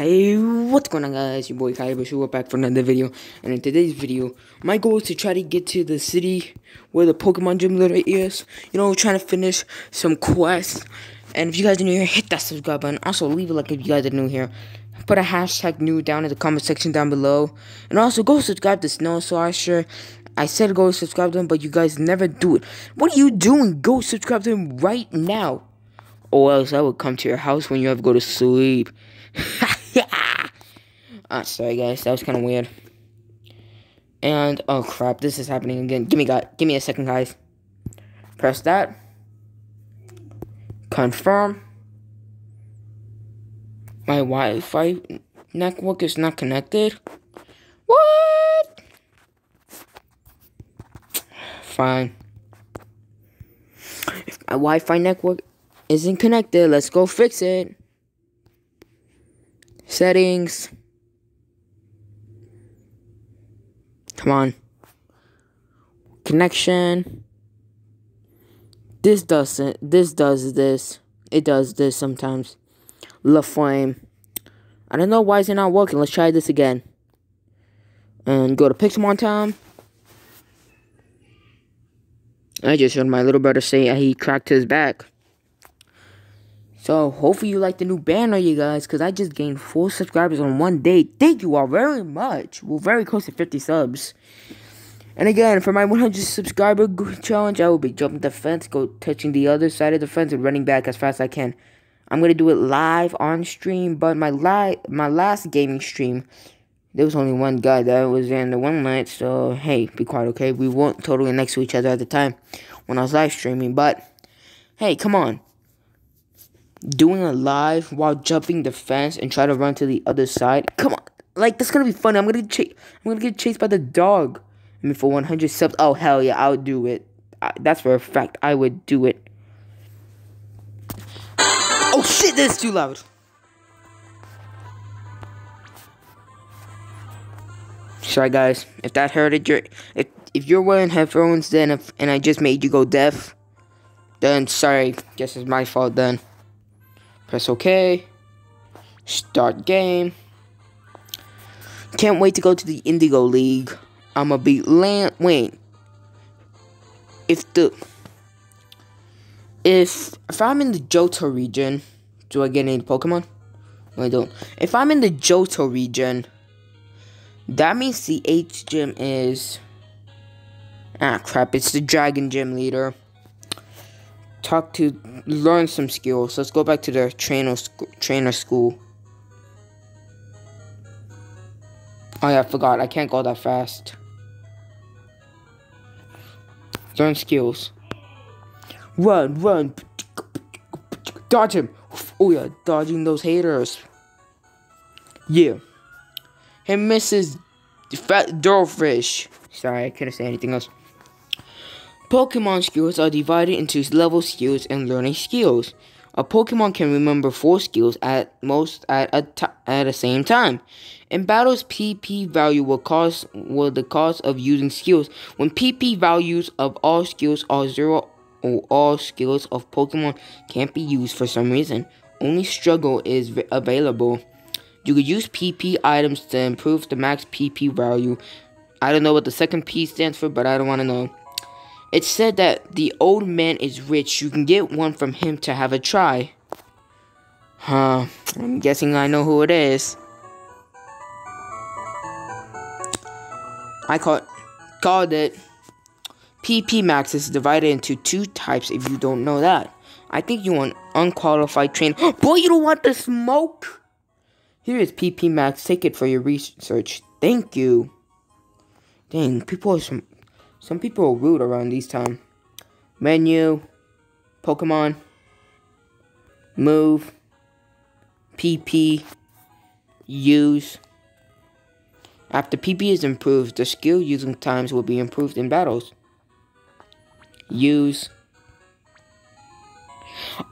Hey, what's going on guys? Your boy Kai We're back for another video. And in today's video, my goal is to try to get to the city where the Pokemon Gym leader is. You know, trying to finish some quests. And if you guys are new here, hit that subscribe button. Also, leave a like if you guys are new here. Put a hashtag new down in the comment section down below. And also, go subscribe to Snow sure I said go subscribe to him, but you guys never do it. What are you doing? Go subscribe to him right now. Or else I will come to your house when you have to go to sleep. ah, sorry guys, that was kind of weird. And oh crap, this is happening again. Give me got, give me a second, guys. Press that. Confirm. My Wi-Fi network is not connected. What? Fine. If my Wi-Fi network isn't connected, let's go fix it. Settings. Come on. Connection. This doesn't. This does this. It does this sometimes. La Flame. I don't know why is it not working. Let's try this again. And go to Pixelmon Time. I just heard my little brother say he cracked his back. So, hopefully you like the new banner, you guys, because I just gained 4 subscribers on one day. Thank you all very much. We're very close to 50 subs. And again, for my 100 subscriber challenge, I will be jumping the fence, go touching the other side of the fence, and running back as fast as I can. I'm going to do it live on stream, but my, li my last gaming stream, there was only one guy that was in the one night, so hey, be quiet, okay? We weren't totally next to each other at the time when I was live streaming, but hey, come on doing a live while jumping the fence and try to run to the other side. Come on, like that's gonna be funny. I'm gonna chase. I'm gonna get chased by the dog. I mean, for 100 subs. Oh hell yeah, I'll do it. I, that's for a fact. I would do it. Oh shit, that's too loud. Sorry guys, if that hurted your if if you're wearing headphones then if and I just made you go deaf, then sorry, guess it's my fault then. Press OK. Start game. Can't wait to go to the Indigo League. I'ma beat Lance. Wait. If the if if I'm in the Johto region, do I get any Pokemon? No, I don't. If I'm in the Johto region, that means the H gym is ah crap. It's the Dragon Gym leader talk to learn some skills. Let's go back to the trainer sc trainer school. Oh yeah, I forgot. I can't go that fast. Learn skills. Run, run. Dodge him. Oh yeah, dodging those haters. Yeah. Hey, Mrs. Fat Doorfish. Sorry, I couldn't say anything else. Pokemon skills are divided into level skills and learning skills. A Pokemon can remember four skills at most at a at the same time. In battles, PP value will cause will the cost of using skills. When PP values of all skills are zero or all skills of Pokemon can't be used for some reason, only struggle is available. You could use PP items to improve the max PP value. I don't know what the second P stands for, but I don't want to know. It said that the old man is rich. You can get one from him to have a try. Huh. I'm guessing I know who it is. I called, called it. PP Max is divided into two types if you don't know that. I think you want unqualified train. Boy, you don't want the smoke! Here is PP Max. Take it for your research. Thank you. Dang, people are some some people are rude around these time. Menu, Pokemon, move, PP, use. After PP is improved, the skill using times will be improved in battles. Use.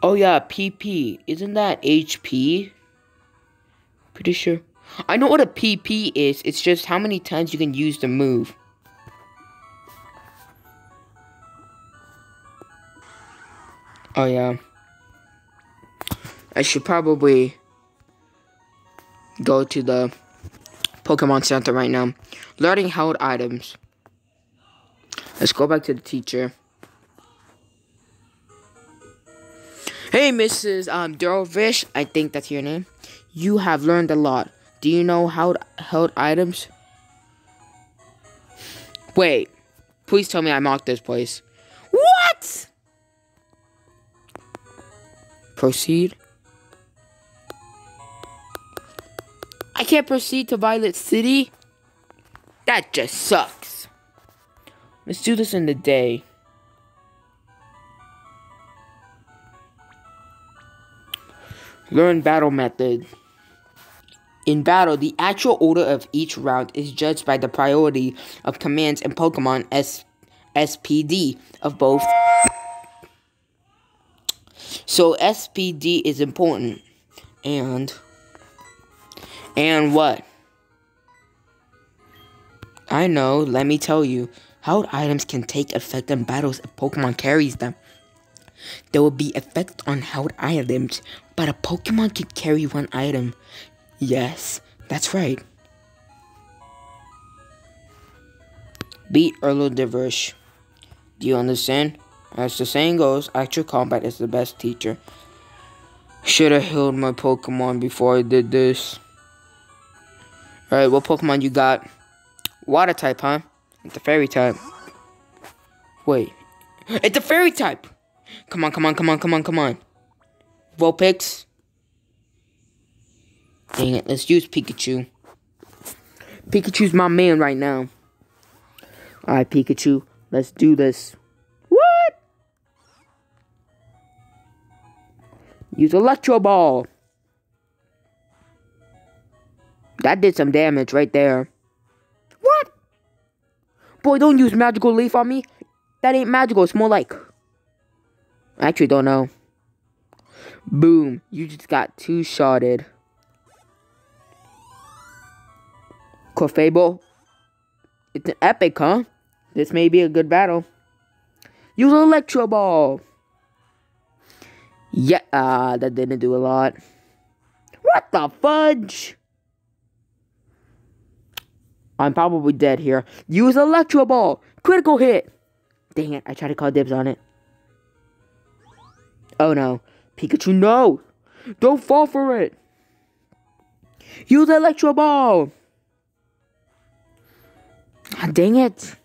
Oh yeah, PP. Isn't that HP? Pretty sure. I know what a PP is. It's just how many times you can use the move. Oh yeah. I should probably go to the Pokemon Center right now. Learning held items. Let's go back to the teacher. Hey, Mrs. Um, Dervish, I think that's your name. You have learned a lot. Do you know held, held items? Wait, please tell me I marked this place. What? Proceed. I can't proceed to Violet City? That just sucks. Let's do this in the day. Learn battle method. In battle, the actual order of each round is judged by the priority of commands and Pokemon S SPD of both. So SPD is important. And and what? I know, let me tell you. Held items can take effect in battles if Pokemon carries them. There will be effect on held items, but a Pokemon can carry one item. Yes, that's right. Beat Erlo Diverse. Do you understand? As the saying goes, actual combat is the best teacher. Should have healed my Pokemon before I did this. Alright, what Pokemon you got? Water type, huh? It's a fairy type. Wait. It's a fairy type! Come on, come on, come on, come on, come on. Vulpix. Dang it, let's use Pikachu. Pikachu's my man right now. Alright, Pikachu, let's do this. Use Electro Ball. That did some damage right there. What? Boy, don't use Magical Leaf on me. That ain't magical, it's more like... I actually don't know. Boom. You just got two-shotted. Clefable. It's an epic, huh? This may be a good battle. Use Electro Ball. Yeah, uh, that didn't do a lot. What the fudge? I'm probably dead here. Use Electro Ball. Critical hit. Dang it, I tried to call dibs on it. Oh no. Pikachu, no! Don't fall for it! Use Electro Ball! Ah, dang it!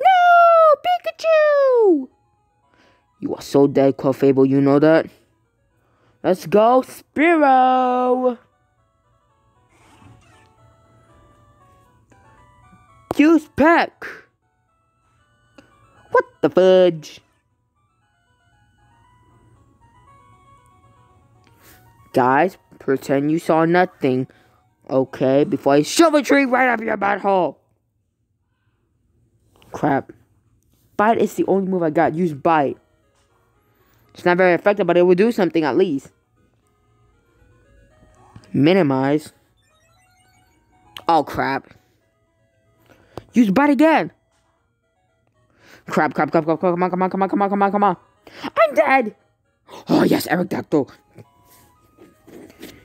No! Pikachu! You are so dead, Clefable, you know that? Let's go, Spiro! Use Peck! What the fudge? Guys, pretend you saw nothing, okay? Before I shove a tree right up your butthole. Crap. Bite is the only move I got. Use Bite. It's not very effective, but it will do something at least. Minimize. Oh, crap. Use Bite again. Crap, crap, crap, crap, crap, come on, come on, come on, come on, come on, come on. I'm dead. Oh, yes, Aerodactyl.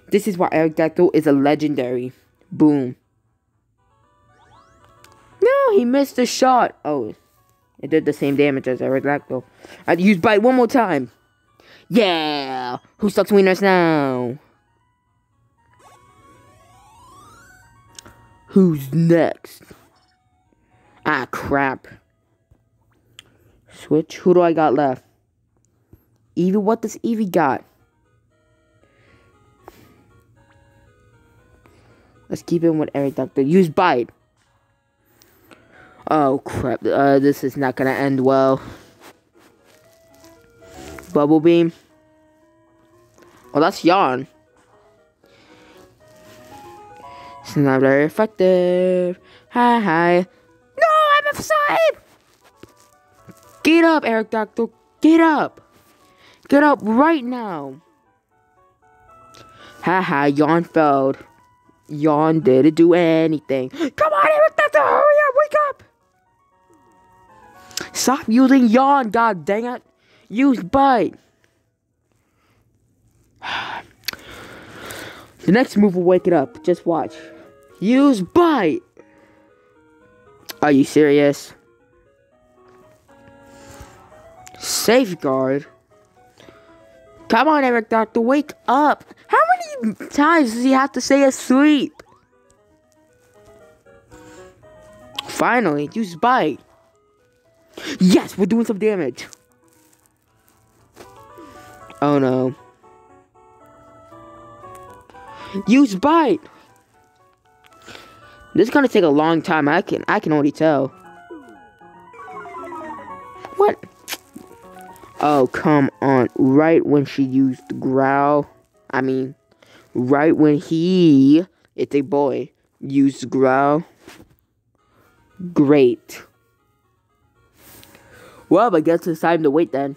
This is why Aerodactyl is a legendary. Boom. No, he missed the shot. Oh, it did the same damage as Aerodactyl. I'd use Bite one more time. Yeah! Who sucks wieners now? Who's next? Ah, crap. Switch. Who do I got left? Eevee, what does Eevee got? Let's keep him with Aerodactyl. Use Bite. Oh, crap. Uh, this is not gonna end well. Bubble Beam. Oh, that's Yawn. It's not very effective. Hi, hi. No, I'm outside! Get up, Aerodactyl. Get up. Get up right now. Haha, yawn failed. Yawn didn't do anything. Come on, Aerodactyl, hurry up, wake up! Stop using yawn, god dang it. Use bite. The next move will wake it up. Just watch. Use bite. Are you serious? Safeguard. Come on, Aerodactyl, wake up. How many times does he have to stay asleep? Finally, use bite. Yes, we're doing some damage. Oh no. Use bite. This is gonna take a long time. I can I can already tell. What? Oh come on! Right when she used growl, I mean, right when he, it's a boy, used growl. Great. Well, I guess it's time to wait then.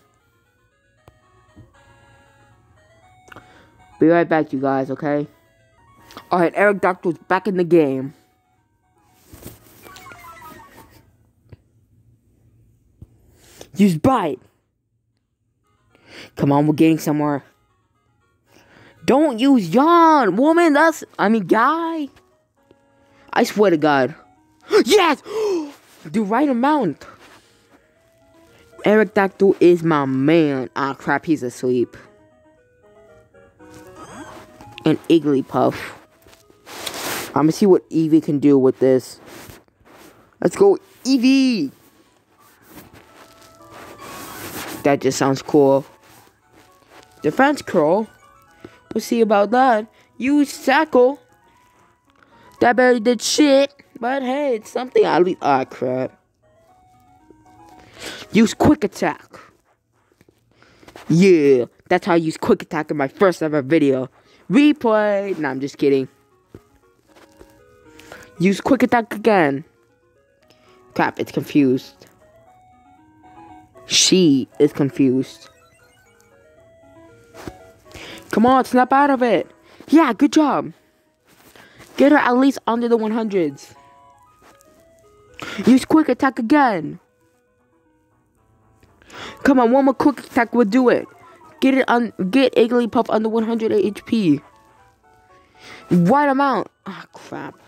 Be right back, you guys. Okay. All right, Aerodactyl's back in the game. Use bite. Come on, we're getting somewhere. Don't use yawn, woman. That's, I mean, guy. I swear to God. Yes! the right amount. Aerodactyl is my man. Ah, crap, he's asleep. And Igglybuff. I'm gonna see what Eevee can do with this. Let's go, Eevee! That just sounds cool. Defense curl. We'll see about that. Use tackle. That barely did shit. But hey, it's something at least. Ah, crap. Use quick attack. Yeah, that's how I use quick attack in my first ever video. Replay. Nah, I'm just kidding. Use quick attack again. Crap, it's confused. She is confused. Come on, snap out of it. Yeah, good job. Get her at least under the 100s. Use quick attack again. Come on, one more quick attack will do it. Get it on get Igglybuff under 100 HP. Right amount. Ah, oh, crap.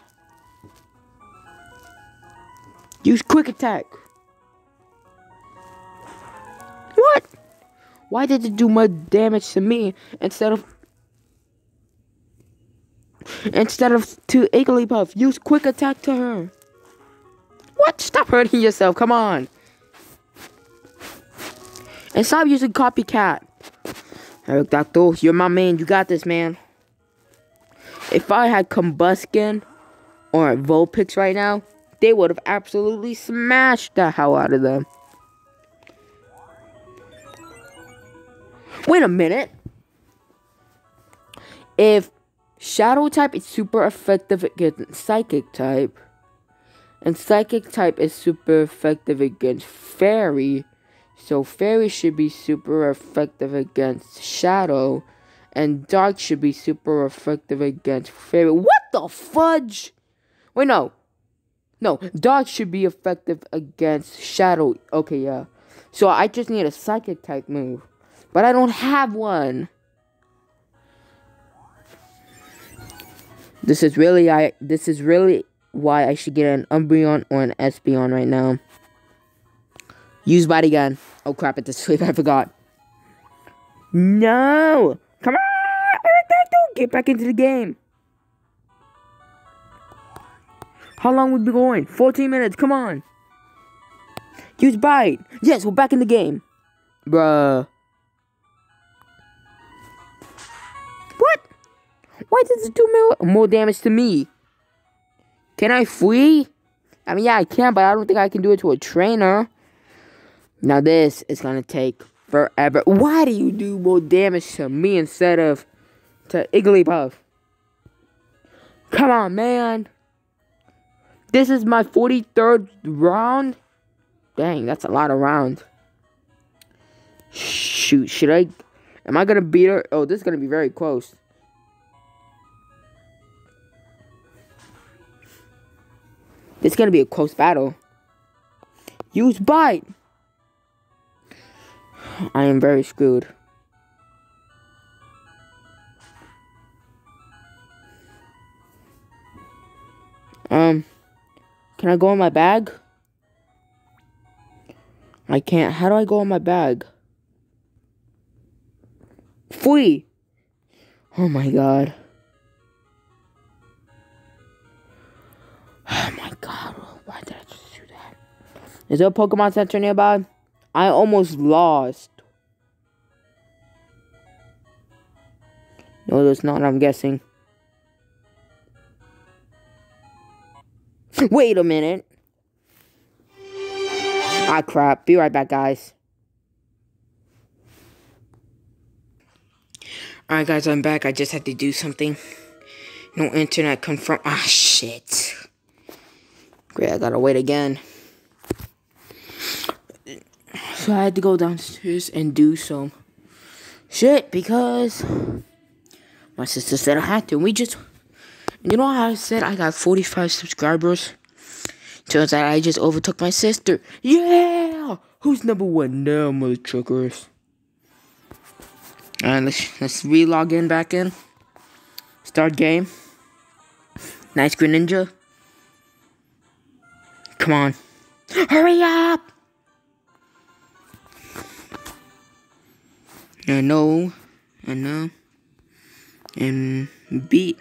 Use quick attack. What? Why did it do more damage to me instead of instead of to Igglybuff? Use quick attack to her. What? Stop hurting yourself. Come on. And stop using copycat. Aerodactyl, you're my man. You got this, man. If I had Combusken or Vulpix right now, they would have absolutely smashed the hell out of them. Wait a minute. If Shadow type is super effective against Psychic type, and Psychic type is super effective against Fairy, so Fairy should be super effective against Shadow, and Dark should be super effective against Fairy. What the fudge? Wait, no. No, Dark should be effective against Shadow. Okay, yeah. So I just need a Psychic type move. But I don't have one. This is really I this is really why I should get an Umbreon or an Espeon right now. Use body gun. Oh crap, it's asleep, I forgot. No! Come on! Get back into the game. How long would we be going? 14 minutes, come on. Use bite. Yes, we're back in the game. Bruh. What? Why does it do more damage to me? Can I flee? I mean, yeah, I can, but I don't think I can do it to a trainer. Now this is gonna take forever. Why do you do more damage to me instead of to Igglybuff? Come on, man. This is my 43rd round. Dang, that's a lot of rounds. Shoot, should I... Am I gonna beat her? Oh, this is gonna be very close. It's gonna be a close battle. Use bite. I am very screwed. Um, can I go in my bag? I can't. How do I go in my bag? Flee! Oh my god. Oh my god. Why did I just do that? Is there a Pokemon Center nearby? I almost lost. No, there's not, I'm guessing. Wait a minute. Ah, crap. Be right back, guys. Alright, guys, I'm back. I just had to do something. No internet confirm. Ah, shit. Great, I gotta wait again. So I had to go downstairs and do some shit because my sister said I had to. We just, you know how I said I got 45 subscribers? Turns out I just overtook my sister. Yeah! Who's number one now, mother truckers? Alright, let's, let's re-log in back in. Start game. Nice Greninja. Come on. Hurry up! I know. I know. And beat.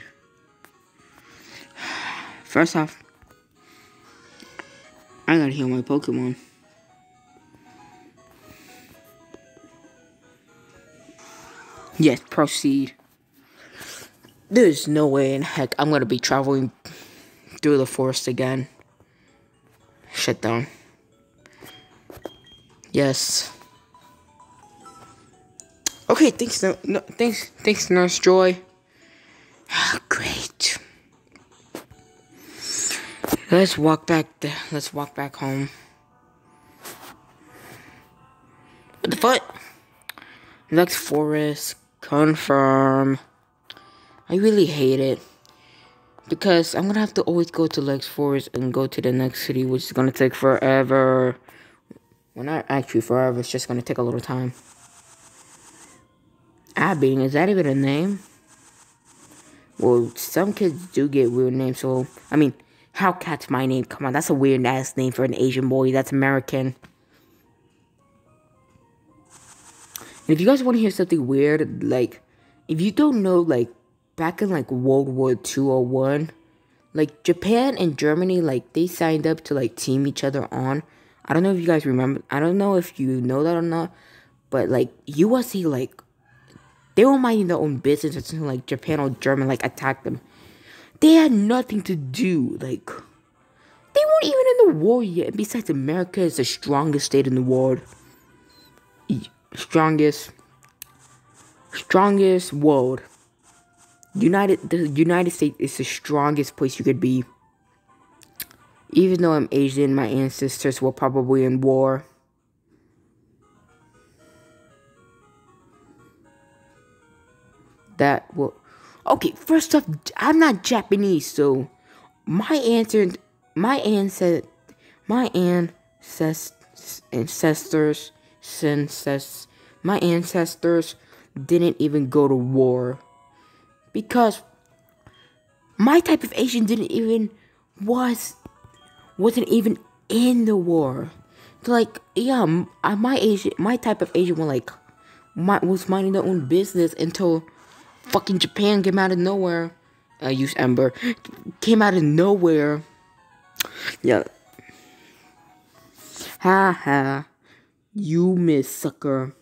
First off, I gotta heal my Pokemon. Yes, proceed. There's no way in heck I'm gonna be traveling through the forest again. Shut down. Yes. Okay, thanks, no, no thanks, thanks, Nurse Joy. Oh, great. Let's walk back. There. Let's walk back home. What the fuck? Next forest. Confirm. I really hate it. Because I'm gonna have to always go to Ilex Forest and go to the next city, which is gonna take forever. Well, not actually forever, it's just gonna take a little time. Abbing, is that even a name? Well, some kids do get weird names, so, I mean, Hellcat's my name. Come on, that's a weird ass name for an Asian boy. That's American. And if you guys want to hear something weird, like, if you don't know, like, back in, like, World War II or 1, like, Japan and Germany, like, they signed up to, like, team each other on. I don't know if you guys remember. I don't know if you know that or not. But, like, USA, like, they were minding their own business until, like, Japan or Germany, like, attacked them. They had nothing to do. Like, they weren't even in the war yet. And besides, America is the strongest state in the world strongest strongest world. United the United States is the strongest place you could be. Even though I'm Asian, my ancestors were probably in war. That will Okay, first off, I'm not Japanese, so my answer my ancestors my ancestors ancestors my ancestors didn't even go to war because my type of Asian didn't even was wasn't even in the war. So like yeah, my Asian my type of Asian was like my, was minding their own business until fucking Japan came out of nowhere. I uh, use Ember came out of nowhere. Yeah. Ha ha. You miss, sucker.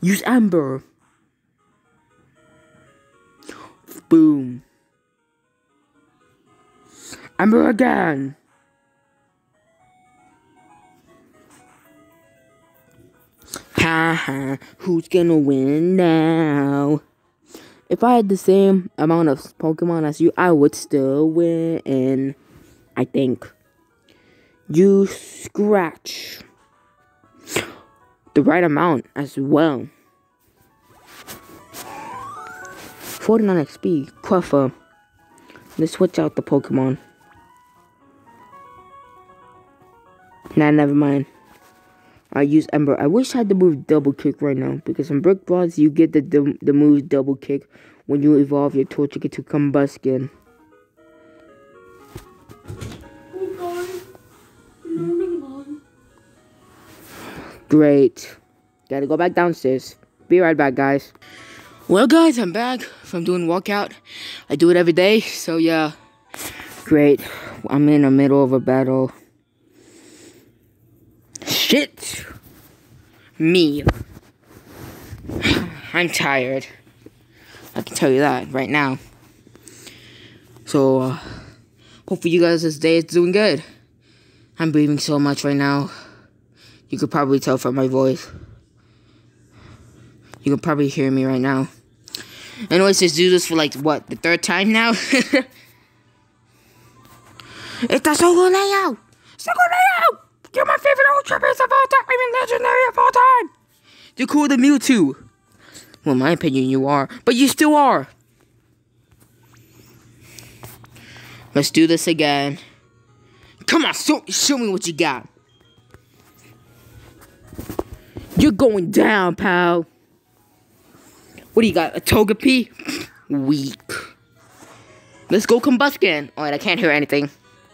Use Ember. Boom. Ember again. Ha ha, who's gonna win now? If I had the same amount of Pokemon as you, I would still win. And I think. You scratch the right amount as well. 49 XP, Cleffa. Let's switch out the Pokemon. Nah, never mind. I use Ember. I wish I had the move Double Kick right now because in Brick Bronze you get the, the, the move Double Kick when you evolve your Torchic to Combusken. Great. Gotta go back downstairs. Be right back, guys. Well, guys, I'm back from doing walkout. I do it every day, so yeah. Great. I'm in the middle of a battle. Shit! Me. I'm tired. I can tell you that right now. So, uh, hopefully you guys this day is doing good. I'm breathing so much right now. You could probably tell from my voice. You can probably hear me right now. Anyways, let's do this for like, what, the third time now? Está Solgaleo! Solgaleo! You're my favorite Ultra Beast of all time I mean, legendary of all time! You're cooler than Mewtwo. Well, in my opinion, you are. But you still are. Let's do this again. Come on, show, show me what you got. You're going down, pal. What do you got? A Togepi? Weak. Let's go Combusken. Alright, I can't hear anything.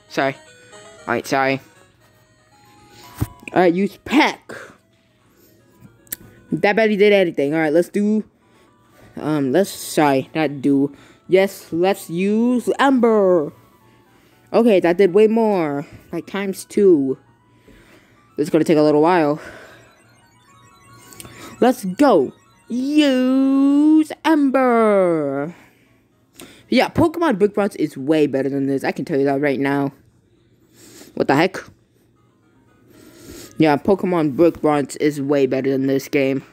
Sorry. Alright, sorry. Alright, use Peck. That barely did anything. Alright, let's do... Um, let's... Sorry, not do. Yes, let's use Ember. Okay, that did way more. Like, times two. This is gonna take a little while. Let's go. Use Ember. Yeah, Pokemon Brick Bronze is way better than this. I can tell you that right now. What the heck? Yeah, Pokemon Brick Bronze is way better than this game.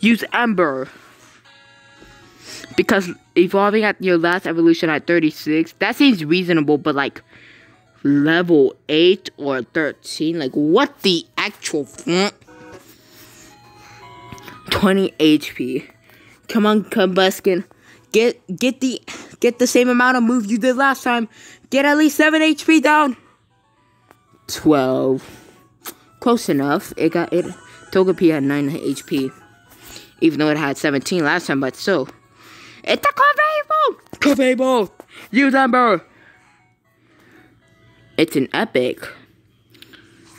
Use Ember. Because evolving at your last evolution at 36, that seems reasonable, but like level 8 or 13, like what the actual 20 HP. Come on, Combusken. Get get the get the same amount of move you did last time. Get at least 7 HP down. 12. Close enough. It got it Togepi had 9 HP. Even though it had 17 last time, but still. It's a Clefable! Clefable! Use Ember! It's an epic.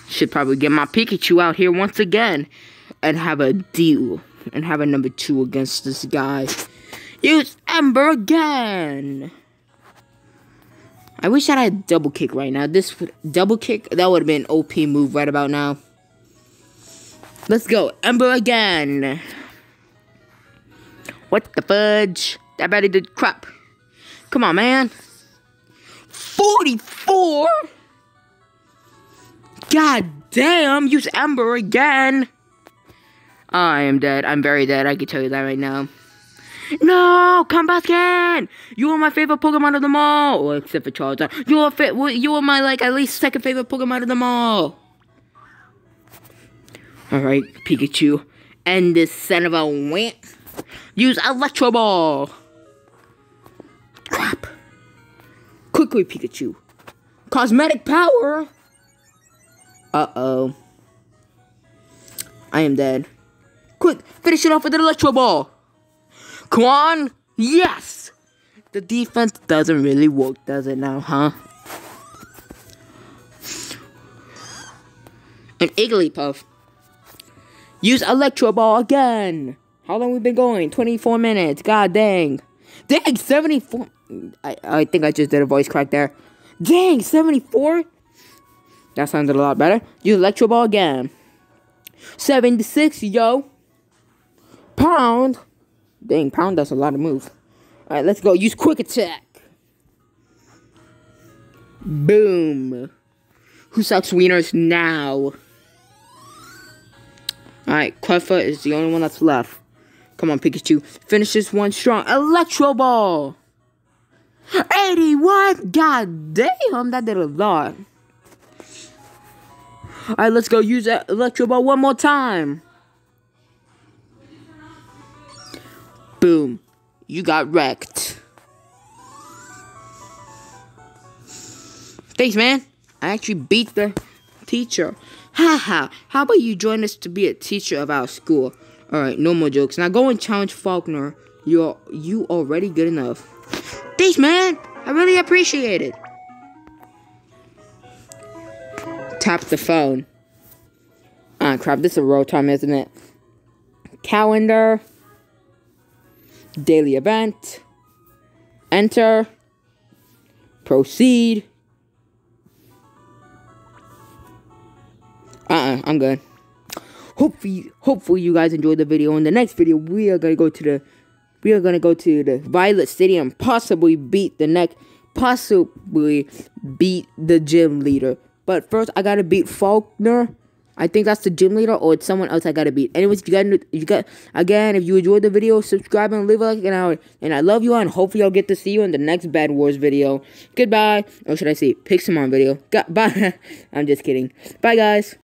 Should probably get my Pikachu out here once again and have a deal and have a number two against this guy. Use Ember again. I wish that I had double kick right now. This double kick that would have been OP move right about now. Let's go Ember again. What the fudge? That better did crap. Come on, man. 44? God damn, use Ember again. I am dead. I'm very dead. I can tell you that right now. No, come back in. You are my favorite Pokemon of them all. Well, except for Charizard. You are fit. You are my like at least second favorite Pokemon of them all. All right, Pikachu, and this son of a wimp. Use Electro Ball. Crap. Quickly, Pikachu. Cosmetic power. Uh oh. I am dead. Quick, finish it off with an electro ball. On. Yes. The defense doesn't really work, does it now, huh? An Igglybuff. Use electro ball again. How long we been going? 24 minutes. God dang. Dang, 74. I, I think I just did a voice crack there. Dang, 74? That sounded a lot better. Use electro ball again. 76, yo. Pound. Dang, Pound does a lot of move. Alright, let's go. Use Quick Attack. Boom. Who sucks wieners now? Alright, Cleffa is the only one that's left. Come on, Pikachu. Finish this one strong. Electro Ball. 81. God damn, that did a lot. Alright, let's go use that Electro Ball one more time. Boom. You got wrecked. Thanks, man. I actually beat the teacher. Haha. Ha. How about you join us to be a teacher of our school? Alright, no more jokes. Now go and challenge Falkner. You're you already good enough. Thanks, man. I really appreciate it. Tap the phone. Ah, crap. This is a road time, isn't it? Calendar. Daily event. Enter. Proceed. Uh-uh, I'm good. Hopefully, hopefully you guys enjoyed the video. In the next video, we are gonna go to the, we are gonna go to the Violet Stadium, possibly beat the next, possibly beat the gym leader. But first, I gotta beat Falkner. I think that's the gym leader, or it's someone else I gotta beat. Anyways, if you got, you got again. If you enjoyed the video, subscribe and leave a like an hour. And I love you all, and hopefully I'll get to see you in the next Bed Wars video. Goodbye, or should I say Pixelmon video? Bye. I'm just kidding. Bye, guys.